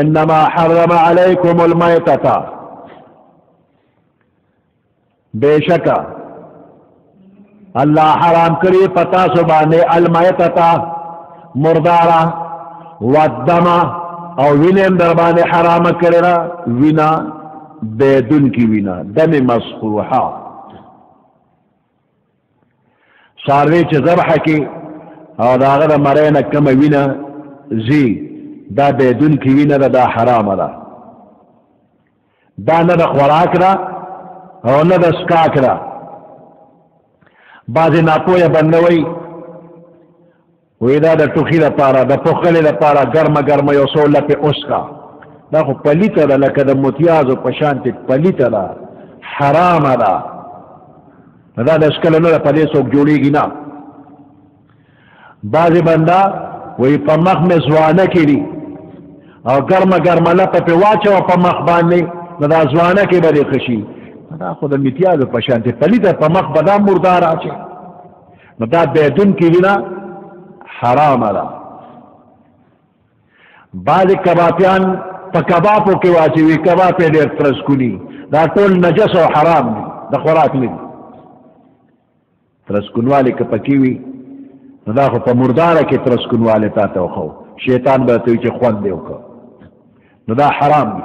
انما حرم علیکم المیتتا بیشکا الله حرام کړی پتا سو باندې المیتتا مردارا ودما او وینم در باندې حرام کړی را وینا بدون کی وینا دم مسفوحه ساروی چې ذبح کی او دا هغه د مړی نه کومه وینه ځي دا بېدونکې وینه ده دا حرامه ده دا نه د خوراک ده او نه د څښاک ده بعضې ناپوهه بنده وایي وی دا د ټوخی د پاره د پخلی د پاره ګرمه ګرمه یو سو لپه اوسکا دا خو پلیته ده لکه د متیازو په شانتې پلیته ده حرامه ده دا د اشکل نه په دې څوک جوړیږي نه بعضې بنده وی په مخ مې ځوانه کې دي او ګرمه ګرمه لپه پې واچوه په مخ باندې نو دا ځوانه کې به دې ښه شي دا خو د متیازو په شانتې پلیته په مخ به دا مردار اچي نو دا بیدون کی وینا حرام ده بعض کبابیان په کبابو کې واچوي کباب یې ډېر ترس کوني دا ټول نجس او حرام دي د خوراک نه دي ترس کونوالی که پکې وي نو دا خو په مرداره کې ترس کونوالی تا ته وښو شیطان به ته چې خوند یې وکړ نو دا حرام دي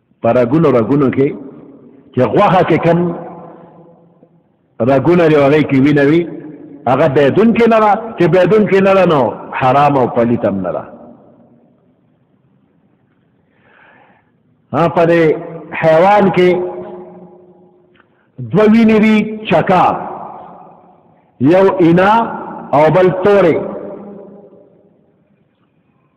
په رګونو رګونو کې چې غوښه کې کم رګونه دی هغه کې وینه وی هغه بدون کې نه را چې بدون کې نه نو حرام او پلیت هم نه را ها په حیوان کې دو وینې دي چکا یو اینا او بل تورې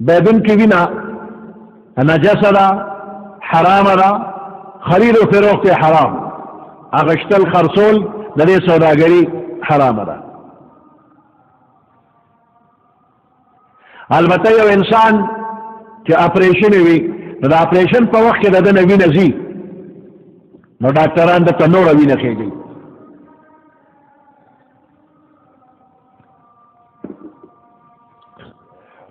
بدن کې وینا نجس ده حرام ده خرید او فروخت حرام اغشتل خرصول د دې سوداګری حرام ده البته یو انسان چې اپریشن وي نو د اپریشن په وخت کې د دنه وینه زی نو ډاکټران د تنور وینه خېږي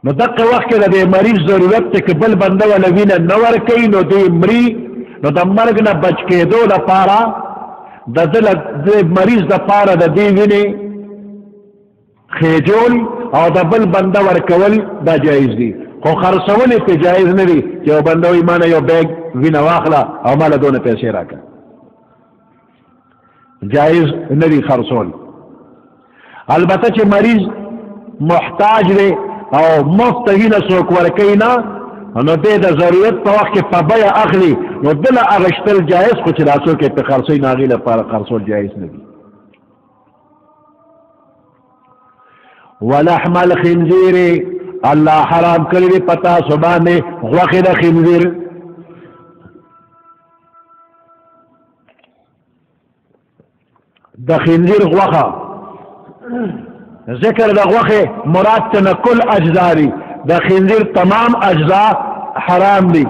نو دغه وخت کې د مریض ضرورت ته کې بل بنده ولا وینه نه ور کوي نو دې مری نو د مرګ نه بچ کېدو لپاره د دل د مریض د پاره د دې وینه خېجول او د بل بنده ورکول دا جایز دي خو خرڅول په جایز نه دي چې یو بنده وي مانه یو بیگ وینه واخله او مال دونه پیسې راکړه جایز نه دي خرڅول البته چې مریض محتاج دی او مفت وینه څوک ورکوي نه نو دې د ضرورت په وخت کې په بیا اخلي نو دله اغشتل جایز خو چې دا څوک په خرڅي ناغي لپاره خرڅول جایز نه دي ولحم الخنزیر الله حرام کړی دی پتا سبانه غوخه د خنزیر د خنزیر غوخه ذکر د غوخه مراد تنه کل اجزاری د خنزیر تمام اجزا حرام دي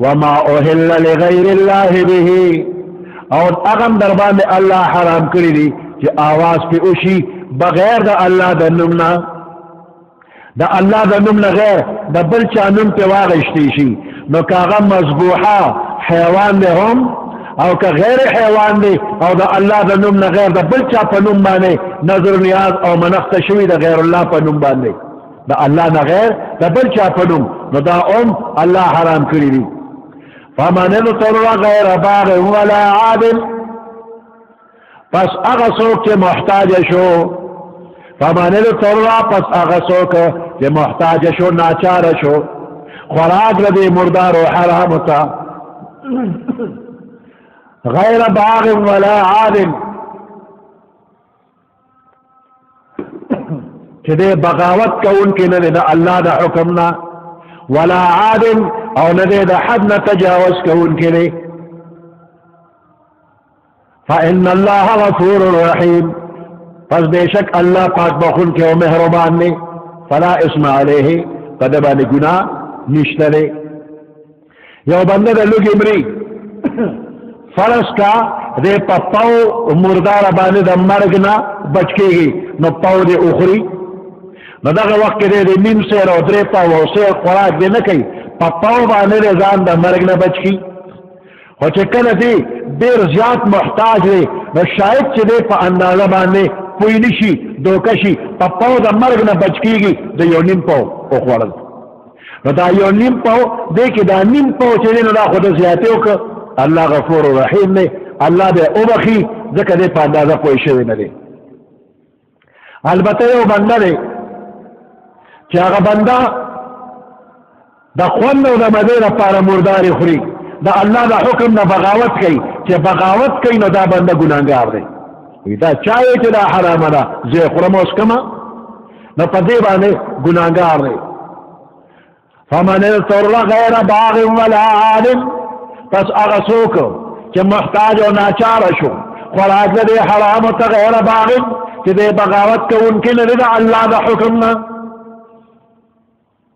وما اوهل لغیر الله به او اغم در باندې الله حرام کړی دی چې आवाज په اوشي بغیر د الله د نوم نه د الله د نوم نه غیر د بل چا نوم په واغشتي شي نو کاغه مذبوحه حیوان دی هم او که غیر حیوان دی او د الله د نوم نه غیر د بل چا په نوم باندې نظر نیاز او منښت شوی د غیر الله په نوم باندې د الله نه غیر د بل چا په نوم نو دا هم الله حرام کړی دی فمن اضطر غیر باغ ولا عاد پس هغه څوک چې محتاج شو فمن اضطر پس هغه څوک چې محتاج شو ناچار شو خوراک لدی مردار او حرام تا غیر باغ ولا عاد چې دې بغاوت کوونکې نه د الله د حکم نه ولا عاد او نه دې د حد نه تجاوز کوونکې دی فإن الله غفور رحيم پس بشک الله پاک بخون کې او مهربان دی فلا اسم عليه قد باندې ګناه نشته یو بنده د لوګي مري فرض کا د پپاو مردار باندې د مرګ نه بچ کیږي نو پاو دې اخري نو دغه وخت کې دې نیم سیر او درې پاو او سیر خوراک دې نه کوي پپاو باندې ځان د مرګ نه بچ کی خو چې کله دې ډیر زیات محتاج وي نو شاید چې دې په اندازه باندې پوی نشي دوکشي پپاو د مرګ نه بچ کیږي د یو نیم پاو او خوړل نو دا یو نیم پاو دې کې دا نیم پاو چې نو دا خود زیاتې وک الله غفور رحیم دی الله به او بخي ځکه دې په اندازه پوي شوی نه دی البته یو بنده دی چې هغه بنده د خوند او د مزې لپاره مرداري خوري د الله د حکم نه بغاوت کوي چې بغاوت کوي نو دا بنده ګناهګار دی وی دا چا چې دا حرامه ده زه خورم اوس کما نو په دې باندې ګناګار دی فمن اضطر غیر باغ ولا عاد پس هغه څوک چې محتاج او ناچار شو خوراک دې حرام ته غیر باغ چې دې بغاوت کوونکې نه ده الله د حکم نه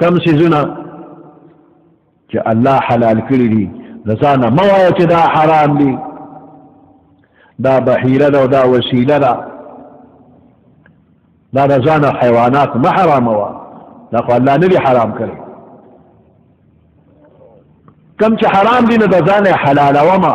کم سیزونه چې الله حلال کړی دي ځانه مو وایي چې دا حرام دي دا بحیره ده او دا وسیله ده دا د ځانه حیوانات مه حرامه وه دا خو الله نه دي حرام کړی کم چې حرام دي نو د ځانه حلالومه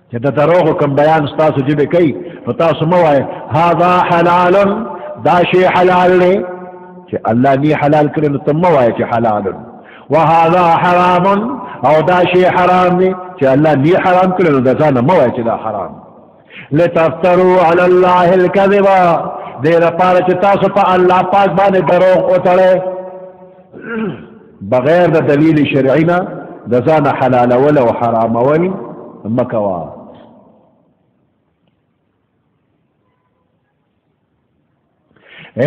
چې د دروغو کوم بیان تاسو جبه کوي نو تاسو مو وایي هاذا حلال دا شی حلال دی چې الله ني حلال کړی نو تم وایي چې حلال وهذا حرام او دا شی حرام دی چې الله ني حرام کړی نو دا ځان مو وایي چې دا حرام لتفتروا على الله الكذب دې لپاره چې تاسو په الله پاک باندې دروغ وتړئ بغیر د دلیل شرعی نه د ځان حلالول او حرامول مکوا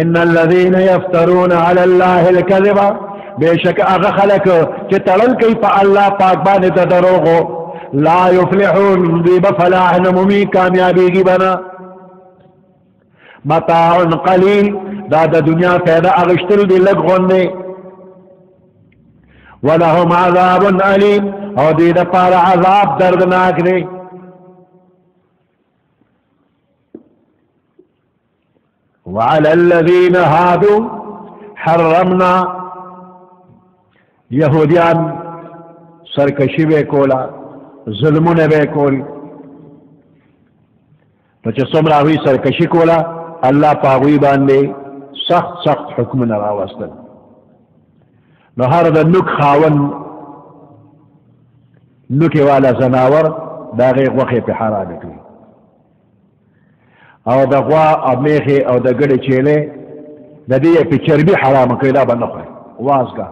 ان الذين يفترون على الله الكذب بشك اغه خلق چې تړل کوي په الله پاک باندې د دروغو لا يفلحون دی بفلاح نمومي کامیابیږي بنا متاع قلیل دا د دنیا فایده اغشتل دی لږ غوندې ولهم عذاب علیم او دې د پاره عذاب دردناک دی وعلى الذين هادوا حرمنا يهوديان سرکشی به کولا ظلمونه به کول نو چې څومره هغوی سرکشي کوله الله په هغوی باندې سخت سخت حکمونه راوستل نو هر د نوک خاون نوکې والا ځناور د هغې غوښې پې حرامې کړي او د غوا او میخې او د ګډې چیلې د دې پې چربي حرامه کړي دا به نه خوري وازګه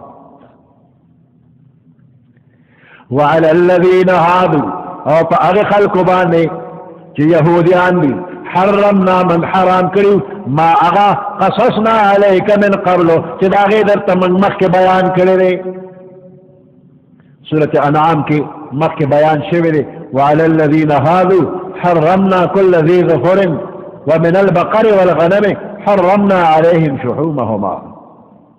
وعلى الذين هادوا او په هغه خلکو باندې چې يهوديان دي حرمنا من حرام کړو ما هغه قصصنا عليك من قبل چې دا غي درته من مخکې بیان کړی دی سورة انعام کې مخکې بیان شوی دی وعلى الذين هادوا حرمنا كل ذي ظفر ومن البقر والغنم حرمنا عليهم شحومهما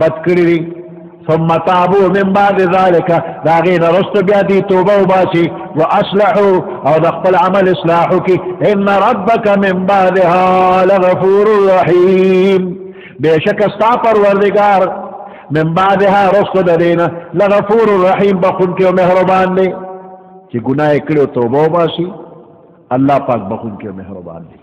بد کړی دی ثم تابو من بعد ذالک دا غین رست بیا دی توبه و باسی و اصلحو او دا خپل عمل اصلاحو کی ان ربک من بعدها لغفور رحیم بیشک استا پروردگار من بعدها رست دا دینا لغفور رحیم بخون کیو مہربان دی چی گناہ کڑیو توبه و باسی اللہ پاک بخون کیو مہربان دی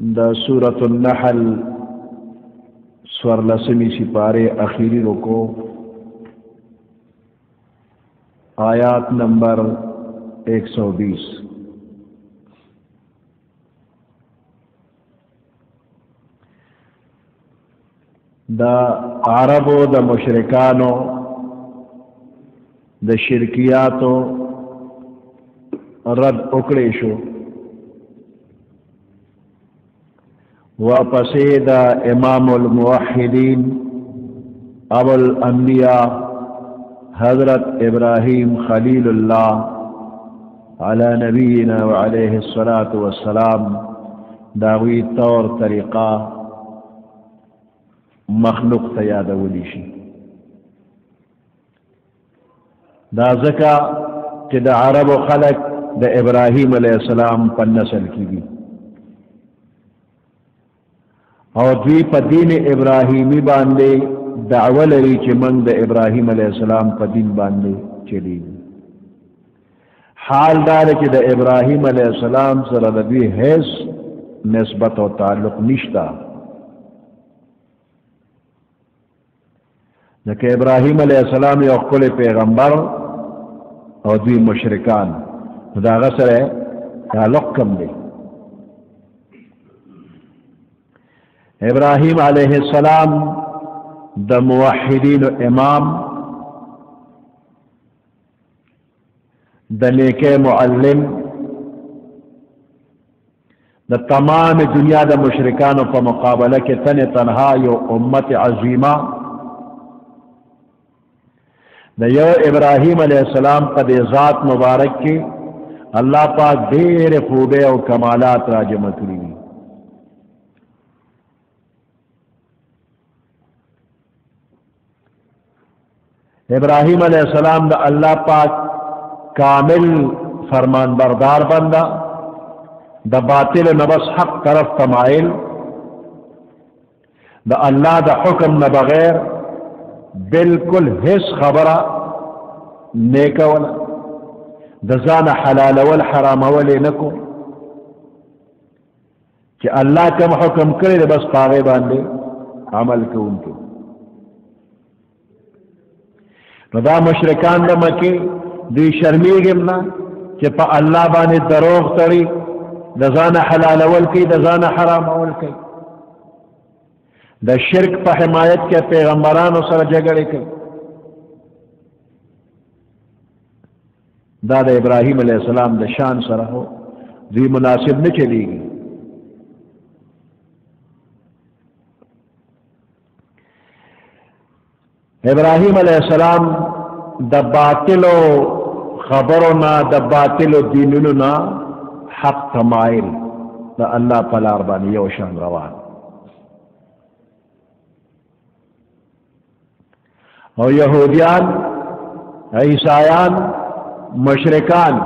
دا سورة النحل سورلسمی سپارے اخیری رکو آیات نمبر ایک سو بیس د عربو د مشرکانو د شرکیاتو رد وکړې شو واپسې د امام الموحدین ابو الانبیاء حضرت ابراهیم خلیل الله علی نبینا و علیه الصلاة والسلام داوی طور طریقه مخلوق ته یادولی شي دا ځکه چې د عربو خلق د ابراهیم علیه السلام په نسل کې دي او دوی په دین ابراهیمی باندې دعوه لري چې موږ د ابراهیم علی السلام په دین باندې چلی حال دار چې د ابراهیم علی السلام سره د دوی هیڅ نسبت او تعلق نشته لکه ابراهیم علیه السلام یو خپل پیغمبر او دوی مشرکان دا غسره تعلق کم دی ابراهیم علیه السلام د موحدین امام د نیکه معلم د تمام دنیا د مشرکانو په مقابله کې تن تنها یو امت عظیمه د یو ابراهیم علیه السلام په دې ذات مبارک کې الله پاک ډېر خوبه او کمالات راجم کړی دي ابراهيم عليه السلام د الله پاک کامل فرمان بردار بنده د باطل نه بس حق طرف تمایل د الله د حکم نه بغیر بالکل هیڅ خبره نه کوله د ځان حلالول حرامول نه کوله چې الله کوم حکم کړی دی بس پاغه باندې عمل کوونکو نو دا مشرکان د مکه دوی شرمیږم نه چې په الله باندې دروغ تړي د ځان حلالول کوي د ځان حرامول کوي د شرک په حمایت کې پیغمبرانو سره جګړه کوي دا د ابراهیم علیه السلام د شان سره هو دوی مناسب نه چلیږي ابراهیم علیه السلام د باطلو خبرو نه د باطلو دینونو نه حق تمایل د الله په لار باندې یو شان روان او يهوديان عيسایان مشرکان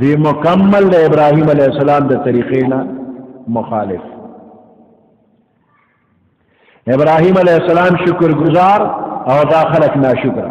دی مکمل د ابراهيم عليه السلام د طریقې نه مخالف ابراهيم عليه السلام شکر گزار او دا خلق ناشکر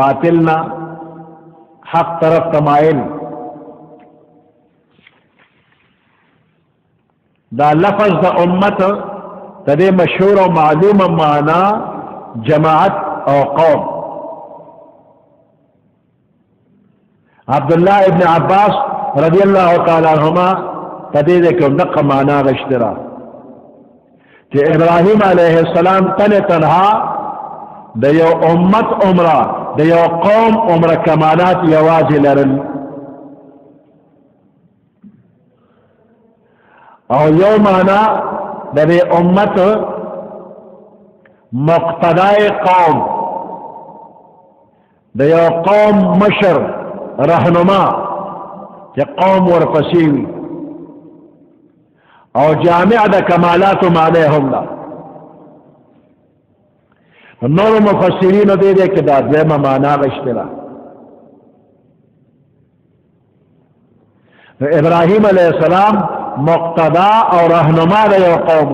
باطل نه حق طرف تمایل دا لفظ د امت ته د مشهور او معلومه معنا جماعت او قوم عبد الله ابن عباس رضی الله تعالی عنہما تدې دې کوم دغه معنا غشترا چې ابراهيم عليه السلام تنه تنها د یو امت عمره د یو قوم عمره کمالات یوازې لرل او یو معنا د دې امت مقتدای قوم د یو قوم مشر رهنما چې قوم ورپسې وي او جامع د کمالاتو معنی هم ده نور مفسرینو دې دې کې دا دویمه معنا غشتله نو ابراهيم عليه السلام مقتدا او رهنما د یو قوم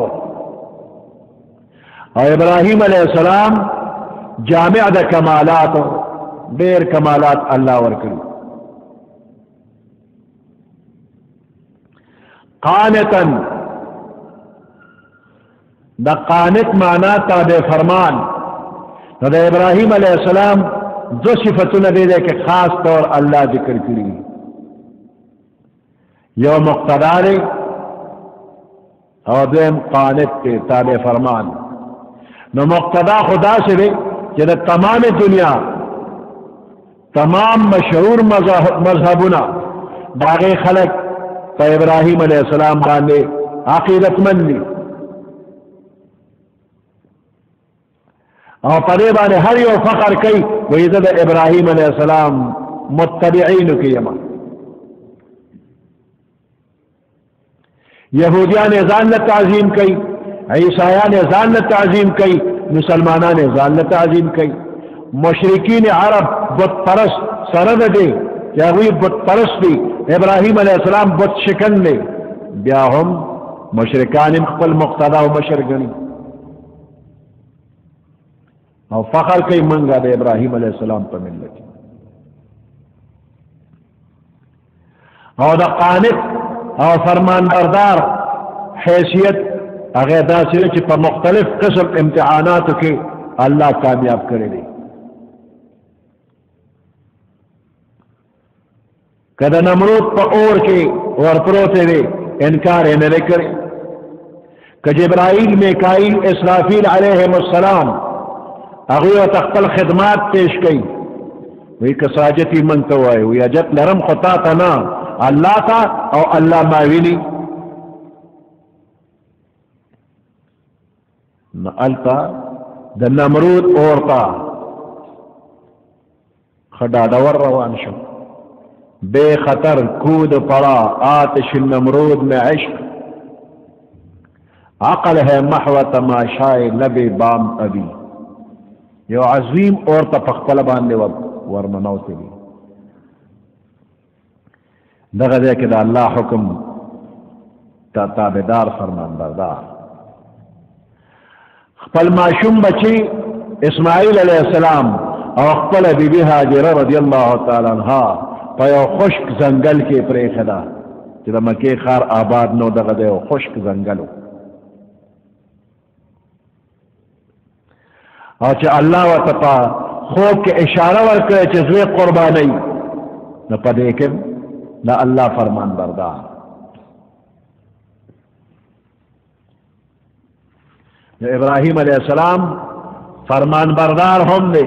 او ابراهيم عليه السلام جامع د کمالات ډېر کمالات الله ورکړي قانتا د قانت معنا تابع فرمان نو د ابراهیم علی السلام دو صفاتونه دي چې خاص طور الله ذکر کړی یو مقتدار او دیم قانت ته تابع فرمان نو مقتدا خدا سے دے کہ تمام دنیا تمام مشهور مذهبونه داغه خلق په ابراهيم عليه السلام باندې عقیدت من دي او په دې باندې هر یو فخر کوي وایي زه د ابراهيم عليه السلام متبعين کيما يهوديان ځان له تعظیم کوي عیسایان ځان له تعظیم کوي مسلمانان ځان له تعظیم کوي مشرکین عرب بت پرست سره ده دي چې هغه بت پرست دي ابراهيم عليه السلام بت شکن دي بیا هم مشرکان خپل مقتدا او مشر ګڼي او فخر کوي منګه د ابراهيم عليه السلام په ملت او د قانت او فرمان بردار حیثیت هغه داسې چې په مختلف قسم امتحاناتو کې الله کامیاب کړی دی که د نمرود په اور کې ورپروتې وي انکار یې نه کړی که جبرائیل میکائیل اسرافیل علیهم السلام هغوی ته خپل خدمات پیش کوي وی که ساجت یې من ته وایي وی اجت لرم خو تا ته نه الله ته او الله ما ویني نو هلته د نمرود اور ته ښه ډاډور روان شو بے خطر کود پڑا آتش نمرود میں عشق عقل ہے محو تماشائے لب بام ابی یو عظیم اور تا پخپل باندې ورننوتلی دغه دی کې د الله حکم تا تابعدار فرمانبردار خپل ماشوم بچی اسماعیل علیه السلام او خپل بیبي هاجره رضی الله تعالی عنها په یو خشک ځنګل کې پرېښې ده چې د مکې ښار آباد نو دغه دی یو خشک ځنګل و او چې الله ورته په خوب کې اشاره ورکړي چې زوی قرباني نو په دې کې دا الله فرمان بردار نو ابراهيم عليه السلام فرمان بردار هم دی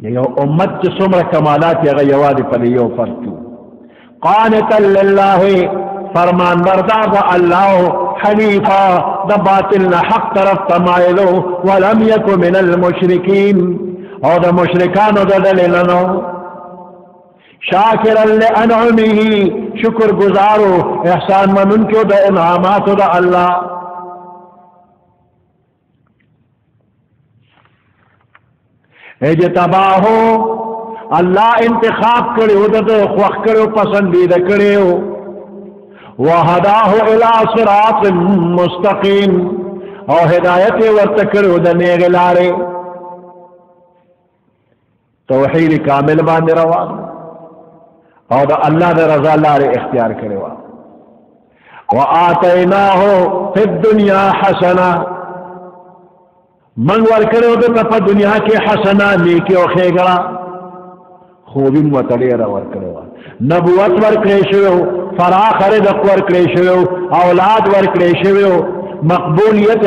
یو امت چې څومره کمالات یې هغه یوازې په یو فرد کې قانتا لله فرمان بردار د الله حنیفا د باطل نه حق طرف تمایلو ولم یک من المشرکین او د مشرکانو د ډلې نه نو شاکرا لانعمه شکر گزارو احسان منونکو د انعاماتو د الله اجتباه الله انتخاب کړي او د خوخ کړي او پسندیده کړي او وهداه الى صراط مستقيم او هدایت ورته کړو د نیغلاره توحید کامل باندې روان او د الله د رضا لارې اختیار کړې و او آتیناه فی الدنیا حسنه من ور کړو د په دنیا کې حسنه نیکی او خیګړه خوبی مو تلې را ور کړو نبوت ور کړې شو فراخ رزق ور کړې شو اولاد ور کړې شو مقبولیت